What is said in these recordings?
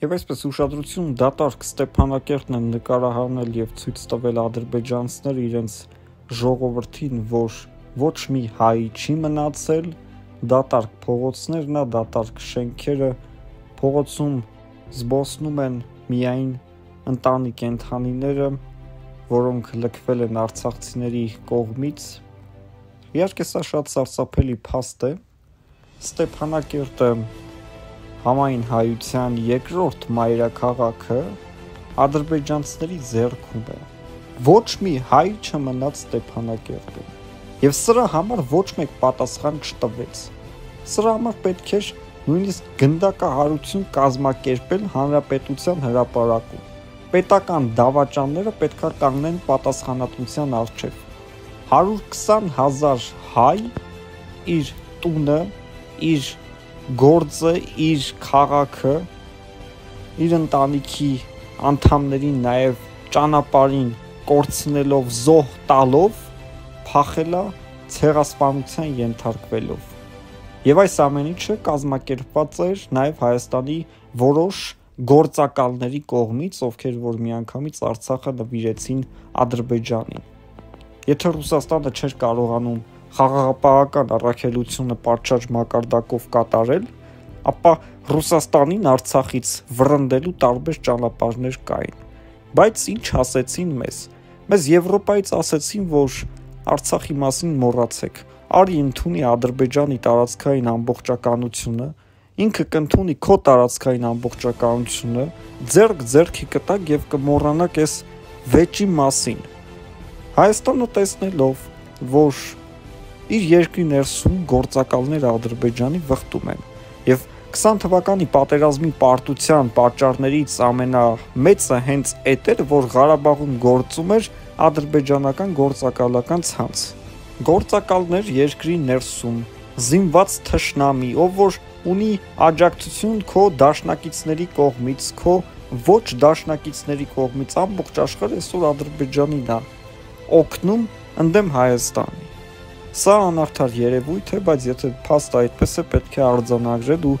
Եվ այսպես ուշադրություն դատարկ Ստեփանակերտն են նկարահանել եւ ցույց տվել ադրբեջանցիները իրենց ժողովրդին, որ ոչ մի հայ չի մնացել, դատարկ փողոցներն դատարկ շենքերը, փողոցում զբոսնում են միայն ընտանի կենթանիները, որոնք լքվել են արցախցիների կողմից։ Իհարկե սա շատ սարսափելի փաստ է։ Ստեփանակերտը համայն հայության երկրորդ մայրաքաղաքը ադրբեջանցիների ձեռքում է։ Ոչ մի հայ չմնաց Ստեփանակերտում։ Եվ սրա համար ոչ մեկ պատասխան չտվեց։ Սրա համար պետք էր նույնիսկ գնդակահարություն կազմակերպել հանրապետության հրապարակում։ Պետական դավաճանները պետքա կանգնեն պատասխանատվության առջև։ 120 հազար հայ իր տունը, իր գործը, իր քաղաքը, իր ընտանիքի անդամներին նաև ճանապարհին կորցնելով, զոհ տալով, փախելա ցեղասպանության ենթարկվելով։ Եվ այս ամեն ինչը կազմակերպված էր նաև Հայաստանի որոշ գործակալների կողմից, ովքեր որ միանգամից Արցախը նվիրեցին Ադրբեջանին։ Եթե Ռուսաստանը չէր կարողանում խաղաղապահական առաքելությունը պատշաճ մակարդակով կատարել, ապա Ռուսաստանին Արցախից վռնդելու տարբեր ճանապարհներ կային։ Բայց ինչ ասեցին մեզ։ Մեզ Եվրոպայից ասեցին, որ Արցախի մասին մոռացեք։ Արի ընդունի Ադրբեջանի տարածքային ամբողջականությունը, ինքը կընդունի քո տարածքային ամբողջականությունը, ձերք ձերքի կտակ եւ կմոռանաք այս վեճի մասին։ Հայաստանը տեսնելով, որ իր երկրի ներսում գործակալներ Ադրբեջանի վխտում են եւ 20 թվականի պատերազմի պարտության պատճառներից ամենամեծը հենց այդ էր, որ Ղարաբաղում գործում էր ադրբեջանական գործակալական ցանց։ Գործակալներ երկրի ներսում զինված թշնամի, ով որ ունի աջակցություն քո դաշնակիցների կողմից, քո ոչ դաշնակիցների կողմից ամբողջ աշխարհը այսօր Ադրբեջանին է օգնում ընդդեմ Հայաստանի Սա անարդար երևույթ է, բայց եթե փաստը այդպես է, պետք է արձանագրել ու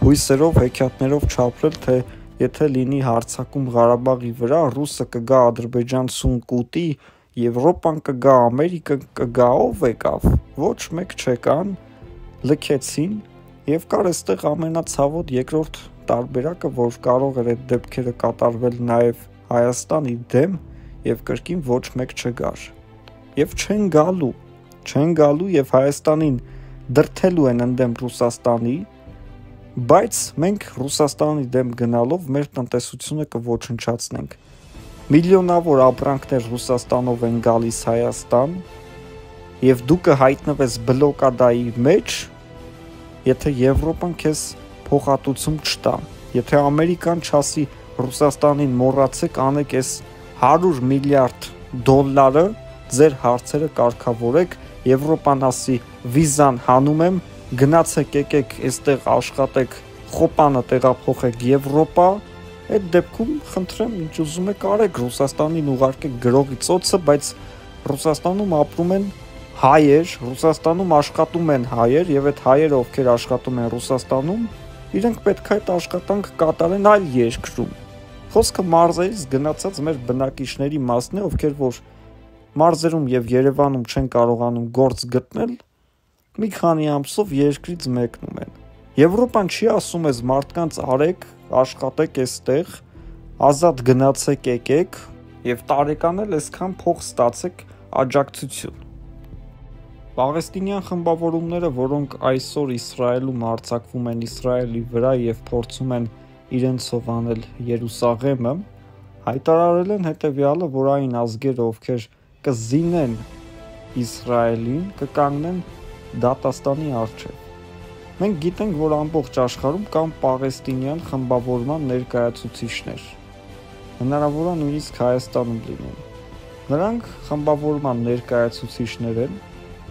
հույսերով, հեքիաթներով չապրել, թե եթե լինի հարցակում Ղարաբաղի վրա, ռուսը կգա Ադրբեջան սուն կուտի, Եվրոպան կգա, Ամերիկան կգա, ով եկավ։ Ոչ մեկ չեկան, լքեցին եւ կար այստեղ ամենացավոտ երկրորդ տարբերակը, որ կարող էր այդ դեպքերը կատարվել նաեւ Հայաստանի դեմ եւ կրկին ոչ մեկ չգար։ Եվ չեն գալու չեն գալու եւ Հայաստանին դրթելու են ընդդեմ Ռուսաստանի, բայց մենք Ռուսաստանի դեմ գնալով մեր տնտեսությունը կոչնչացնենք։ Միլիոնավոր ապրանքներ Ռուսաստանով են գալիս Հայաստան եւ դու կհայտնվես բլոկադայի մեջ, եթե Եվրոպան քեզ փոխհատուցում չտա։ Եթե Ամերիկան չասի Ռուսաստանին մոռացեք, անեք այս 100 միլիարդ դոլարը ձեր հարցերը կարգավորեք Եվրոպան ասի վիզան հանում եմ, գնացեք եկեք այստեղ աշխատեք, խոպանը տեղափոխեք Եվրոպա, այդ դեպքում խնդրեմ ինչ ուզում եք արեք Ռուսաստանին ուղարկեք գրողի ծոցը, բայց Ռուսաստանում ապրում են հայեր, Ռուսաստանում աշխատում են հայեր եւ այդ հայերը ովքեր աշխատում են Ռուսաստանում, իրենք պետք է այդ աշխատանք կատարեն այլ երկրում։ Խոսքը մարզերից գնացած մեր բնակիչների մասն է, ովքեր որ մարզերում եւ Երևանում չեն կարողանում գործ գտնել, մի քանի ամսով երկրից մեկնում են։ Եվրոպան չի ասում ես մարդկանց արեք, աշխատեք այստեղ, ազատ գնացեք եկեք եւ տարեկան էլ այսքան փող ստացեք աջակցություն։ Պաղեստինյան խմբավորումները, որոնք այսօր Իսրայելում արձակվում են Իսրայելի վրա եւ փորձում են իրենցով անել Երուսաղեմը, հայտարարել են հետեւյալը, որ այն ազգերը, ովքեր կզինեն Իսրայելին, կկանգնեն դատաստանի առջև։ Մենք գիտենք, որ ամբողջ աշխարհում կան պաղեստինյան խմբավորման ներկայացուցիչներ։ Հնարավոր է նույնիսկ Հայաստանում լինեն։ Նրանք խմբավորման ներկայացուցիչներ են,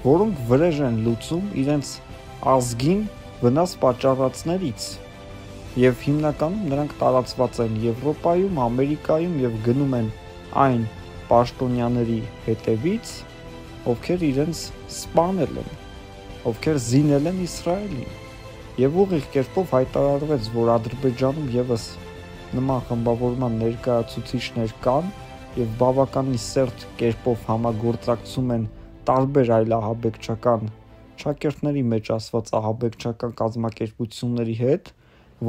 որոնք վրեժ են լուծում իրենց ազգին վնաս պատճառածներից եւ հիմնականում նրանք տարածված են Եվրոպայում, Ամերիկայում եւ գնում են այն պաշտոնյաների հետևից, ովքեր իրենց սպանել են, ովքեր զինել են Իսրայելին։ Եվ ուղիղ կերպով հայտարարվեց, որ Ադրբեջանում եւս նման խմբավորման ներկայացուցիչներ կան եւ բավականին սերտ կերպով համագործակցում են տարբեր այլ ահաբեկչական շակերտների մեջ ասված ահաբեկչական կազմակերպությունների հետ,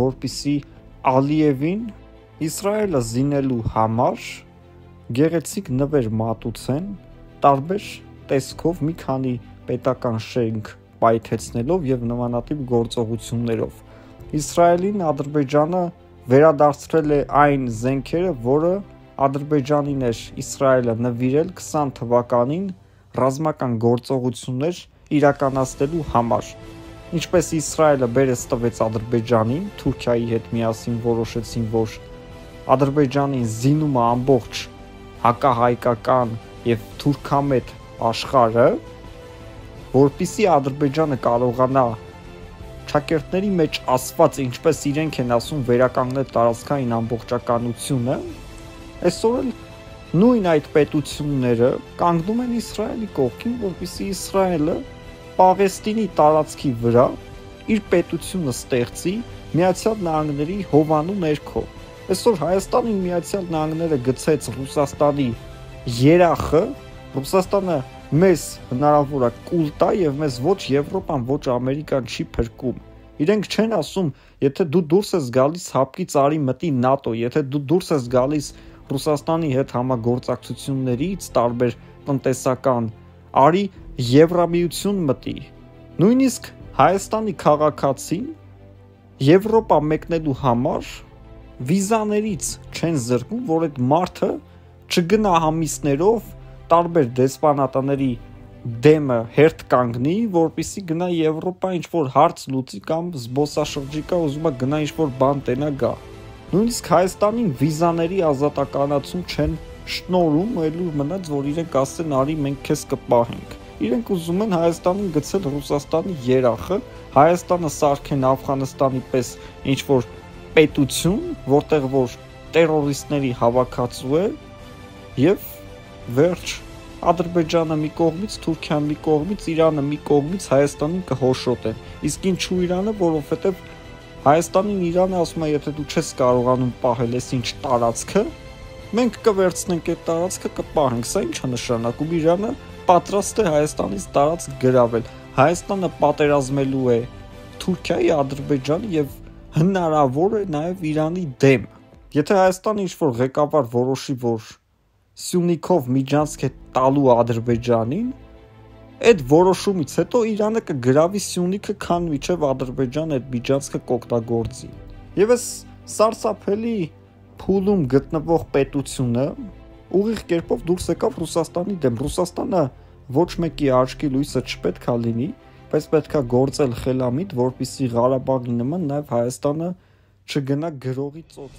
որpիսի Ալիևին Իսրայելը զինելու համար գեղեցիկ նվեր մատուցեն տարբեր տեսքով մի քանի պետական շենք պայթեցնելով եւ նմանատիպ գործողություններով։ Իսրայելին Ադրբեջանը վերադարձրել է այն զենքերը, որը Ադրբեջանին էր Իսրայելը նվիրել 20 թվականին ռազմական գործողություններ իրականացնելու համար։ Ինչպես Իսրայելը բերես տվեց Ադրբեջանին, Թուրքիայի հետ միասին որոշեցին, որ Ադրբեջանին զինումը ամբողջ հակահայկական եւ թուրքամետ աշխարհը որpիսի Ադրբեջանը կարողանա ճակերտների մեջ ասված ինչպես իրենք են ասում վերականգնել տարածքային ամբողջականությունը այսօր էլ նույն այդ պետությունները կանգնում են Իսրայելի կողքին որpիսի Իսրայելը Պաղեստինի տարածքի վրա իր պետությունը ստեղծի Միացյալ Նահանգների հովանու ներքո այսօր Հայաստանի Միացյալ Նահանգները գցեց Ռուսաստանի երախը Ռուսաստանը մեզ հնարավոր է կուլ տա եւ մեզ ոչ Եվրոպան, ոչ Ամերիկան չի փրկում։ Իրենք չեն ասում, եթե դու դուրս ես գալիս հապկի цаրի մտի ՆԱՏՕ, եթե դու դուրս ես գալիս Ռուսաստանի հետ համագործակցություններից տարբեր տնտեսական, արի Եվրամիություն մտի։ Նույնիսկ Հայաստանի քաղաքացին Եվրոպա մեկնելու համար վիզաներից չեն զրկում, որ այդ մարդը չգնա համիսներով տարբեր դեսպանատների դեմը հերթ կանգնի, որpիսի գնա Եվրոպա ինչ որ հարց լուծի կամ զբոսաշրջիկա ուզում է գնա ինչ որ բան տենա գա։ Նույնիսկ Հայաստանին վիզաների ազատականացում չեն շնորում, ելուր մնաց որ իրենք ասեն արի մենք քեզ կպահենք։ Իրենք ուզում են Հայաստանին գցել Ռուսաստանի երախը, Հայաստանը սարքեն Աֆղանստանի պես ինչ որ պետություն, որտեղ որ terroristների հավաքածու է եւ վերջ Ադրբեջանը մի կողմից, Թուրքիան մի կողմից, Իրանը մի կողմից Հայաստանին կհոշոտեն։ Իսկ ինչու Իրանը, որովհետև Հայաստանին Իրանը ասում է, եթե դու չես կարողանում պահել այս ինչ տարածքը, մենք կվերցնենք այդ տարածքը, կպահենք։ Սա ի՞նչ է նշանակում Իրանը պատրաստ է Հայաստանից տարածք գրավել։ Հայաստանը պատերազմելու է Թուրքիայի, Ադրբեջանի եւ հնարավոր է նաեւ Իրանի դեմ։ Եթե Հայաստանը ինչ-որ ղեկավար որոշի, որ Սյունիքով միջանցք է տալու Ադրբեջանին, այդ որոշումից հետո Իրանը կգրավի Սյունիքը, քան միջև Ադրբեջանը այդ միջանցքը կօգտագործի։ Եվ այս սարսափելի փուլում գտնվող պետությունը ուղիղ կերպով դուրս եկավ Ռուսաստանի դեմ։ Ռուսաստանը ոչ մեկի աչքի լույսը չպետք է լինի, բայց պետքա գործել խելամիտ, որպիսի Ղարաբաղի նման նաև Հայաստանը չգնա գրողի ծոց։